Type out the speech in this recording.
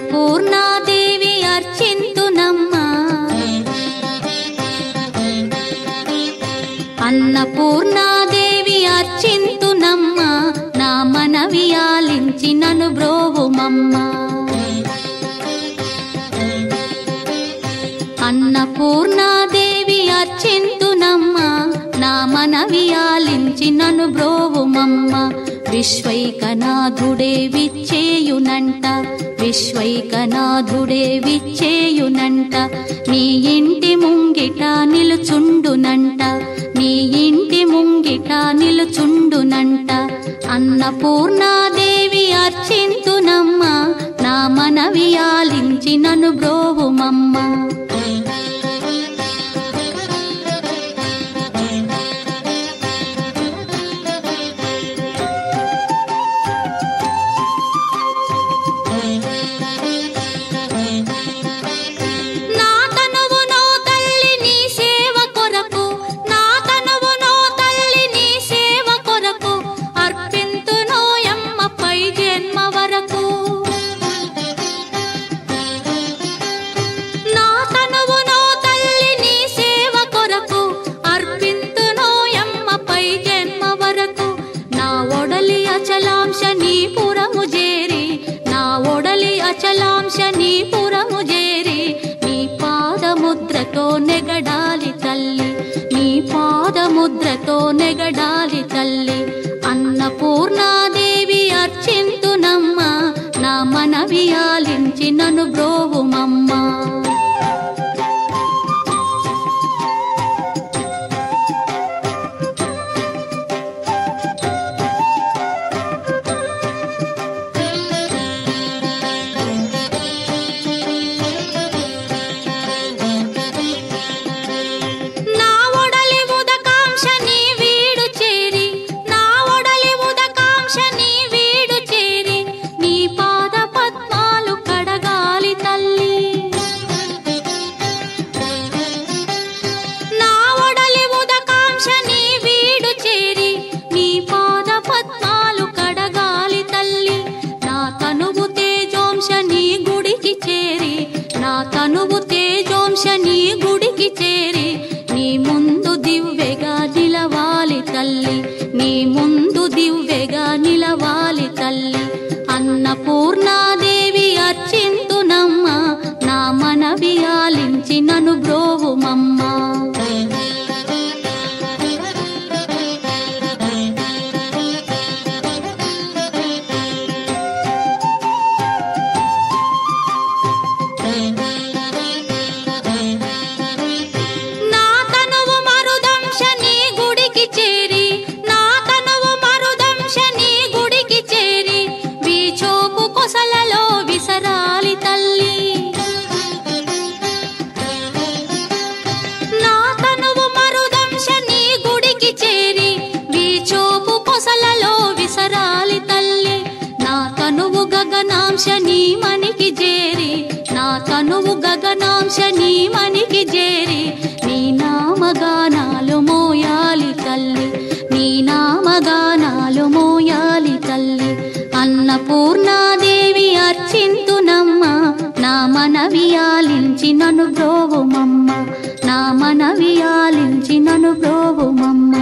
అన్నపూర్ణాదేవి అర్చింతునమ్మా. అన్నపూర్ణాదేవి అర్చింతునమ్మా. నా మనవి ఆలించి నను బ్రోవుమమ్మా. అన్నపూర్ణాదేవి అర్చింతు మనవి ఆలించి నను బ్రోవుమమ్మ విశ్వైకనాథుడే విచ్చేయునంట. విశ్వైకనాథుడే విచ్చేయునంట. నీ ఇంటి ముంగిట నిలుచుండునంట. నీ ఇంటి ముంగిట నిలుచుండునంట. అన్నపూర్ణాదేవి అర్చింతునమ్మ. నా మనవి ఆలించి నను బ్రోవుమమ్మ ఒడలి అచలాంశ నీ పురము నా ఒడలి అచలాంశ నీ పురము నీ పాదముద్రతో నెగడాలి తల్లి నీ పాదముద్రతో నెగడాలి తల్లి. అన్నపూర్ణాదేవి అర్చింతునమ్మ నా మనవి ఆలించి నను బ్రోవుమమ్మా తనువు గగనాంశ నీ మనికి చేరి నీ నామగానాలు మోయాలి తల్లి. నీ నామగానాలు మోయాలి తల్లి. అన్నపూర్ణాదేవి అర్చింతునమ్మ నా మనవియాలించి నను బ్రోవుమమ్మ నా మనవి బ్రోవుమమ్మ